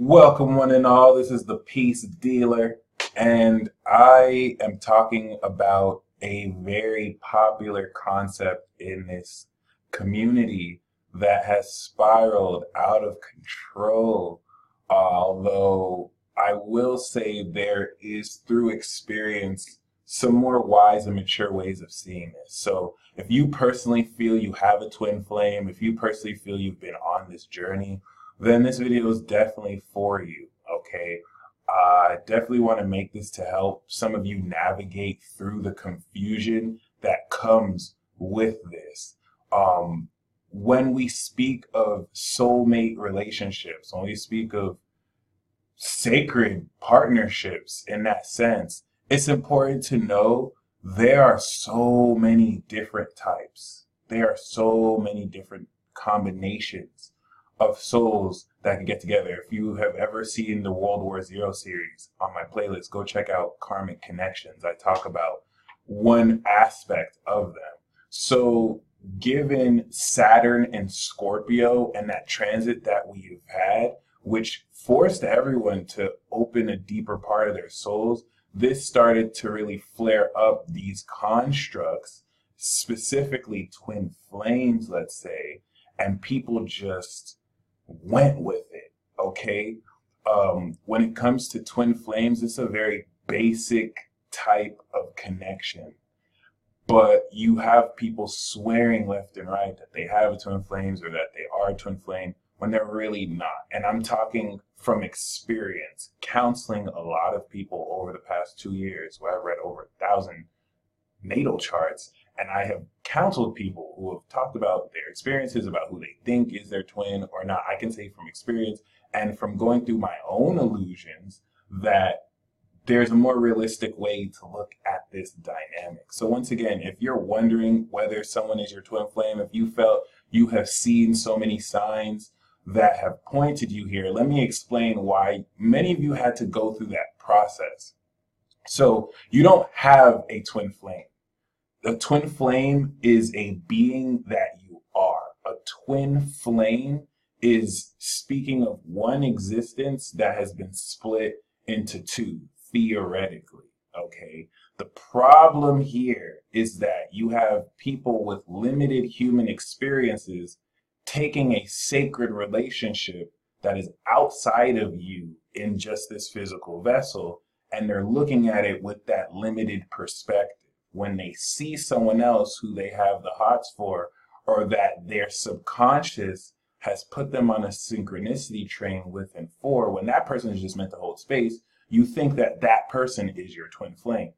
Welcome, one and all. This is the Peace Dealer, and I am talking about a very popular concept in this community that has spiraled out of control. Although I will say there is, through experience, some more wise and mature ways of seeing this. So, if you personally feel you have a twin flame, if you personally feel you've been on this journey, then this video is definitely for you. Okay. I definitely want to make this to help some of you navigate through the confusion that comes with this. Um, when we speak of soulmate relationships, when we speak of sacred partnerships in that sense, it's important to know there are so many different types. There are so many different combinations of souls that can get together. If you have ever seen the World War Zero series on my playlist, go check out Karmic Connections. I talk about one aspect of them. So, given Saturn and Scorpio and that transit that we've had, which forced everyone to open a deeper part of their souls, this started to really flare up these constructs, specifically twin flames, let's say, and people just went with it. Okay. Um, when it comes to twin flames, it's a very basic type of connection. But you have people swearing left and right that they have a twin flames or that they are a twin flame when they're really not. And I'm talking from experience, counseling a lot of people over the past two years where I've read over a thousand natal charts and I have counseled people who have talked about their experiences, about who they think is their twin or not. I can say from experience and from going through my own illusions that there's a more realistic way to look at this dynamic. So once again, if you're wondering whether someone is your twin flame, if you felt you have seen so many signs that have pointed you here, let me explain why many of you had to go through that process. So you don't have a twin flame. A twin flame is a being that you are. A twin flame is speaking of one existence that has been split into two, theoretically. Okay. The problem here is that you have people with limited human experiences taking a sacred relationship that is outside of you in just this physical vessel, and they're looking at it with that limited perspective when they see someone else who they have the hots for, or that their subconscious has put them on a synchronicity train with and for, when that person is just meant to hold space, you think that that person is your twin flame.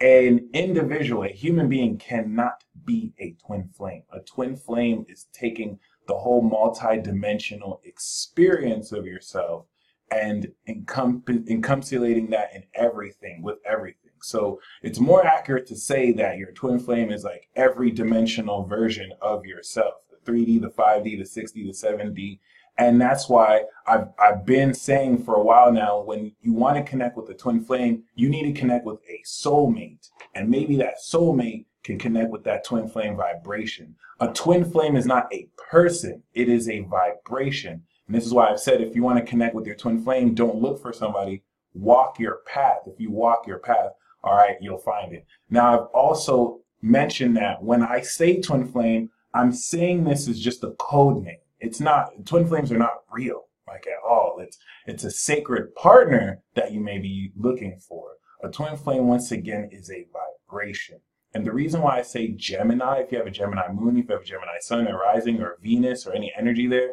An individual, a human being cannot be a twin flame. A twin flame is taking the whole multi-dimensional experience of yourself and encapsulating that in everything with everything. So it's more accurate to say that your twin flame is like every dimensional version of yourself the 3D, the 5D, the 6D, the 7D. And that's why I've, I've been saying for a while now when you want to connect with a twin flame, you need to connect with a soulmate. And maybe that soulmate can connect with that twin flame vibration. A twin flame is not a person, it is a vibration. And this is why I've said if you want to connect with your twin flame, don't look for somebody, walk your path. If you walk your path, all right, you'll find it. Now, I've also mentioned that when I say twin flame, I'm saying this is just a code name. It's not, twin flames are not real, like at all. It's, it's a sacred partner that you may be looking for. A twin flame, once again, is a vibration. And the reason why I say Gemini, if you have a Gemini moon, if you have a Gemini sun or rising or Venus or any energy there,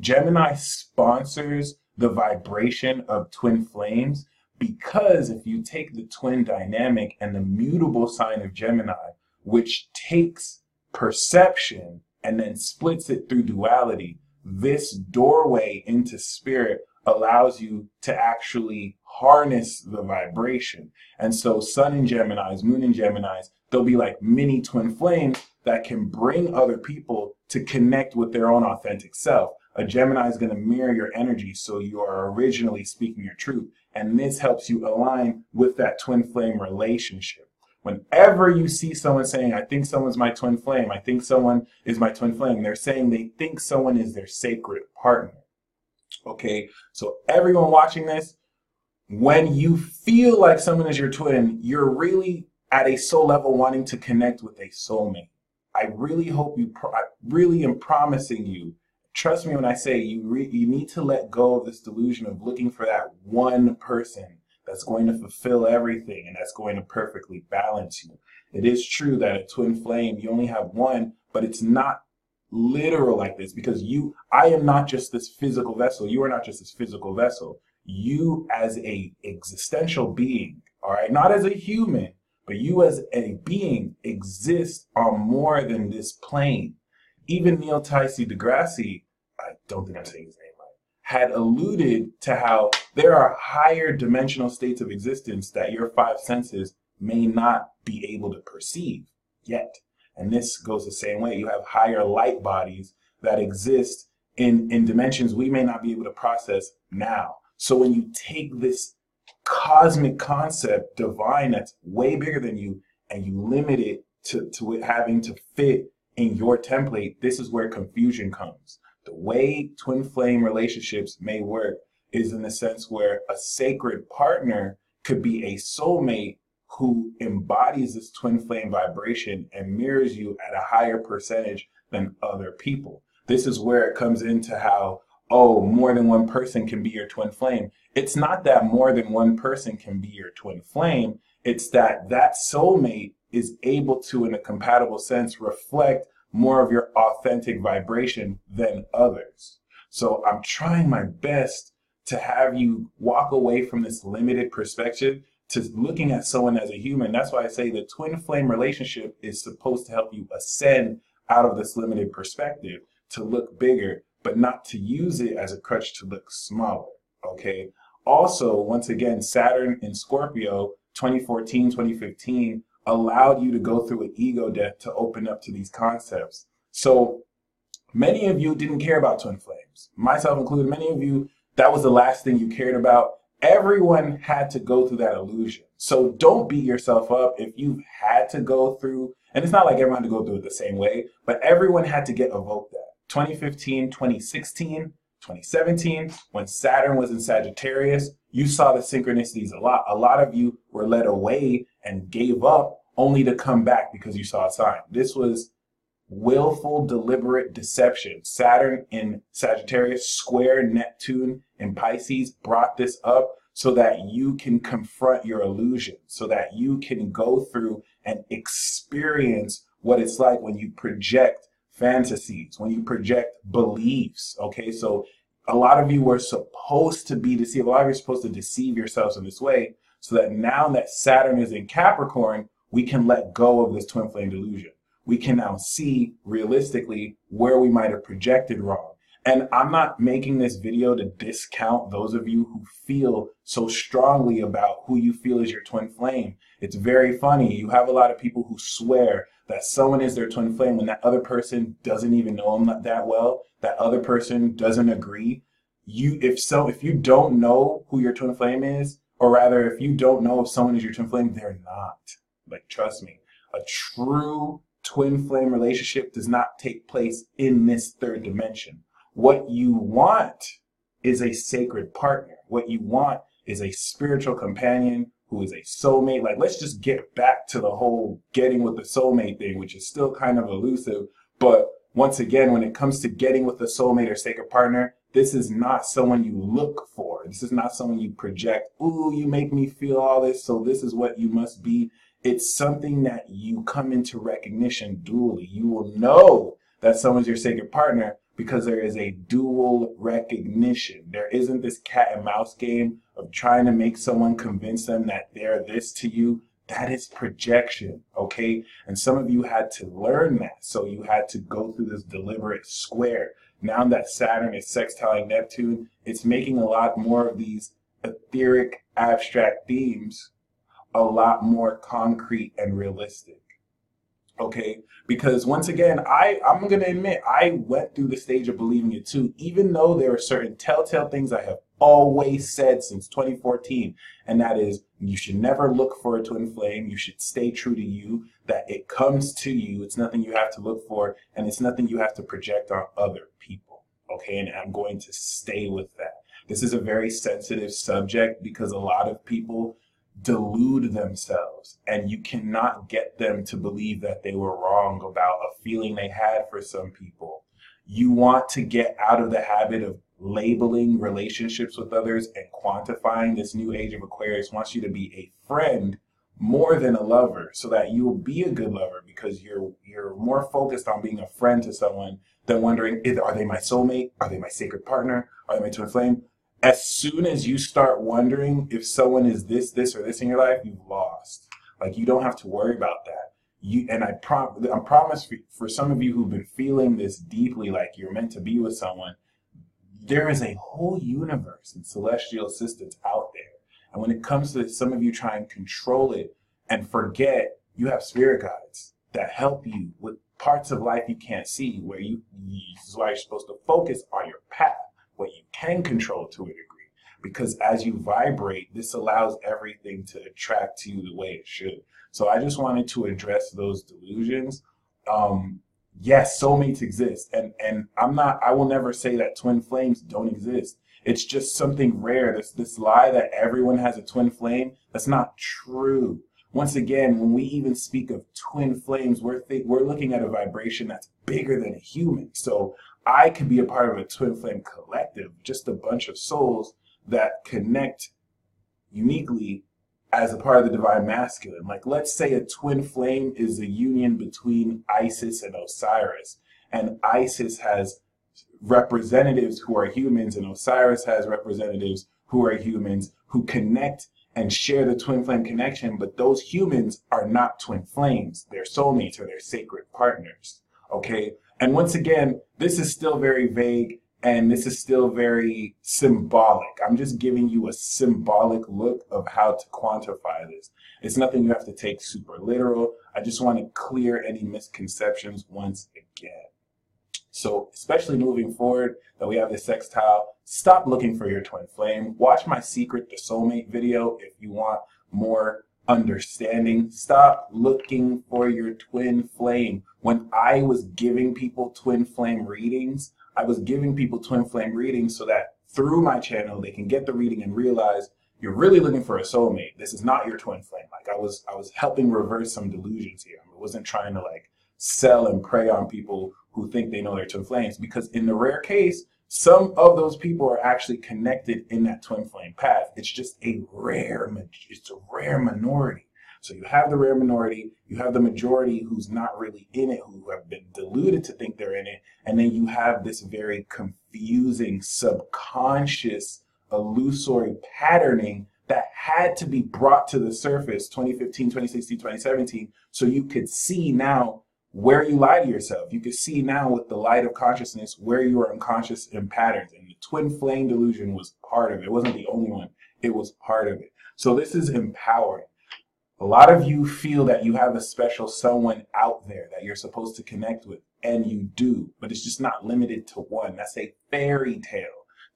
Gemini sponsors the vibration of twin flames because if you take the twin dynamic and the mutable sign of Gemini, which takes perception and then splits it through duality, this doorway into spirit allows you to actually harness the vibration. And so sun in Geminis, moon in Geminis, they'll be like mini twin flames that can bring other people to connect with their own authentic self. A Gemini is going to mirror your energy so you are originally speaking your truth. And this helps you align with that twin flame relationship. Whenever you see someone saying, I think someone's my twin flame, I think someone is my twin flame, they're saying they think someone is their sacred partner. Okay, so everyone watching this, when you feel like someone is your twin, you're really at a soul level wanting to connect with a soulmate. I really hope you, pro- I really am promising you, trust me when I say you, re- you need to let go of this delusion of looking for that one person that's going to fulfill everything and that's going to perfectly balance you. It is true that a twin flame, you only have one, but it's not literal like this because you, I am not just this physical vessel. You are not just this physical vessel. You as a existential being, all right, not as a human, but you as a being exist on more than this plane. Even Neil Tyson Degrassi, I don't think I'm saying his name right, had alluded to how there are higher dimensional states of existence that your five senses may not be able to perceive yet. And this goes the same way. You have higher light bodies that exist in, in dimensions we may not be able to process now. So when you take this cosmic concept, divine, that's way bigger than you, and you limit it to, to it having to fit in your template, this is where confusion comes. The way twin flame relationships may work is in the sense where a sacred partner could be a soulmate who embodies this twin flame vibration and mirrors you at a higher percentage than other people. This is where it comes into how, oh, more than one person can be your twin flame. It's not that more than one person can be your twin flame. It's that that soulmate is able to, in a compatible sense, reflect more of your authentic vibration than others. So I'm trying my best to have you walk away from this limited perspective to looking at someone as a human. That's why I say the twin flame relationship is supposed to help you ascend out of this limited perspective to look bigger, but not to use it as a crutch to look smaller. Okay. Also, once again, Saturn in Scorpio 2014, 2015 allowed you to go through an ego death to open up to these concepts. So many of you didn't care about twin flames, myself included. Many of you, that was the last thing you cared about everyone had to go through that illusion. So don't beat yourself up if you've had to go through, and it's not like everyone had to go through it the same way, but everyone had to get evoked that. 2015, 2016, 2017, when Saturn was in Sagittarius, you saw the synchronicities a lot. A lot of you were led away and gave up only to come back because you saw a sign. This was willful, deliberate deception. Saturn in Sagittarius, square Neptune in Pisces brought this up so that you can confront your illusion, so that you can go through and experience what it's like when you project fantasies, when you project beliefs. Okay, so a lot of you were supposed to be deceived. A lot of you are supposed to deceive yourselves in this way so that now that Saturn is in Capricorn, we can let go of this twin flame delusion we can now see realistically where we might have projected wrong. And I'm not making this video to discount those of you who feel so strongly about who you feel is your twin flame. It's very funny. You have a lot of people who swear that someone is their twin flame when that other person doesn't even know them that well. That other person doesn't agree. You, if so, if you don't know who your twin flame is, or rather, if you don't know if someone is your twin flame, they're not. Like, trust me, a true twin flame relationship does not take place in this third dimension. What you want is a sacred partner. What you want is a spiritual companion who is a soulmate. Like, let's just get back to the whole getting with the soulmate thing, which is still kind of elusive. But once again, when it comes to getting with a soulmate or sacred partner, this is not someone you look for. This is not someone you project. Ooh, you make me feel all this, so this is what you must be it's something that you come into recognition dually. You will know that someone's your sacred partner because there is a dual recognition. There isn't this cat and mouse game of trying to make someone convince them that they're this to you. That is projection, okay? And some of you had to learn that. So you had to go through this deliberate square. Now that Saturn is sextiling Neptune, it's making a lot more of these etheric, abstract themes a lot more concrete and realistic. Okay, because once again, I I'm gonna admit I went through the stage of believing it too, even though there are certain telltale things I have always said since 2014, and that is you should never look for a twin flame. You should stay true to you. That it comes to you. It's nothing you have to look for, and it's nothing you have to project on other people. Okay. And I'm going to stay with that. This is a very sensitive subject because a lot of people delude themselves and you cannot get them to believe that they were wrong about a feeling they had for some people. You want to get out of the habit of labeling relationships with others and quantifying this new age of Aquarius wants you to be a friend more than a lover so that you will be a good lover because you're you're more focused on being a friend to someone than wondering are they my soulmate? Are they my sacred partner? Are they my twin flame as soon as you start wondering if someone is this, this, or this in your life, you've lost. Like you don't have to worry about that. You and I prom I promise for, for some of you who've been feeling this deeply, like you're meant to be with someone, there is a whole universe and celestial assistance out there. And when it comes to some of you try and control it and forget, you have spirit guides that help you with parts of life you can't see, where you, this is why you're supposed to focus on your path can control to a degree. Because as you vibrate, this allows everything to attract to you the way it should. So I just wanted to address those delusions. Um, yes, soulmates exist. And, and I'm not, I will never say that twin flames don't exist. It's just something rare. This, this lie that everyone has a twin flame, that's not true. Once again, when we even speak of twin flames, we're, th- we're looking at a vibration that's bigger than a human. So I could be a part of a twin flame collective, just a bunch of souls that connect uniquely as a part of the divine masculine. Like, let's say a twin flame is a union between Isis and Osiris, and Isis has representatives who are humans, and Osiris has representatives who are humans who connect and share the twin flame connection, but those humans are not twin flames. They're soulmates or they're sacred partners. Okay. And once again, this is still very vague and this is still very symbolic. I'm just giving you a symbolic look of how to quantify this. It's nothing you have to take super literal. I just want to clear any misconceptions once again. So, especially moving forward, that we have this sextile, stop looking for your twin flame. Watch my secret to soulmate video if you want more understanding. Stop looking for your twin flame. When I was giving people twin flame readings, I was giving people twin flame readings so that through my channel they can get the reading and realize you're really looking for a soulmate. This is not your twin flame. Like I was I was helping reverse some delusions here. I wasn't trying to like sell and prey on people who think they know their twin flames because in the rare case some of those people are actually connected in that twin flame path. It's just a rare, it's a rare minority. So you have the rare minority, you have the majority who's not really in it, who have been deluded to think they're in it, and then you have this very confusing, subconscious, illusory patterning that had to be brought to the surface 2015, 2016, 2017, so you could see now where you lie to yourself. You can see now with the light of consciousness where you are unconscious in patterns. And the twin flame delusion was part of it. It wasn't the only one, it was part of it. So this is empowering. A lot of you feel that you have a special someone out there that you're supposed to connect with, and you do, but it's just not limited to one. That's a fairy tale.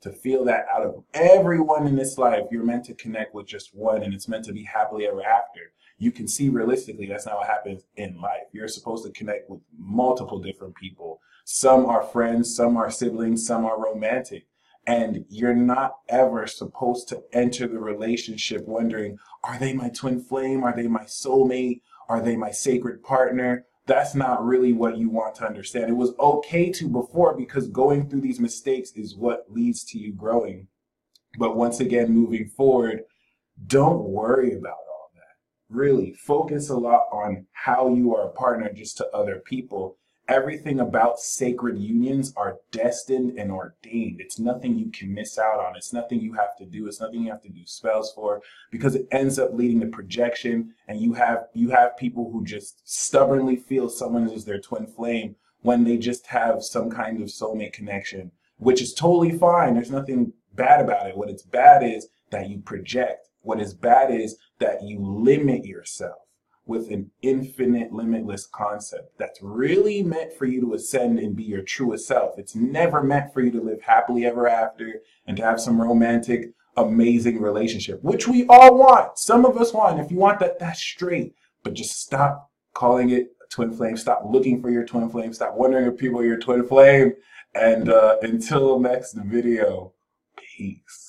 To feel that out of everyone in this life, you're meant to connect with just one, and it's meant to be happily ever after you can see realistically that's not what happens in life. You're supposed to connect with multiple different people. Some are friends, some are siblings, some are romantic. And you're not ever supposed to enter the relationship wondering, are they my twin flame? Are they my soulmate? Are they my sacred partner? That's not really what you want to understand. It was okay to before because going through these mistakes is what leads to you growing. But once again, moving forward, don't worry about really focus a lot on how you are a partner just to other people. Everything about sacred unions are destined and ordained. It's nothing you can miss out on. It's nothing you have to do. It's nothing you have to do spells for because it ends up leading to projection and you have you have people who just stubbornly feel someone is their twin flame when they just have some kind of soulmate connection, which is totally fine. There's nothing bad about it. What it's bad is that you project. What is bad is that you limit yourself with an infinite, limitless concept that's really meant for you to ascend and be your truest self. It's never meant for you to live happily ever after and to have some romantic, amazing relationship, which we all want. Some of us want. If you want that, that's straight. But just stop calling it twin flame. Stop looking for your twin flame. Stop wondering if people are your twin flame. And uh, until next video, peace.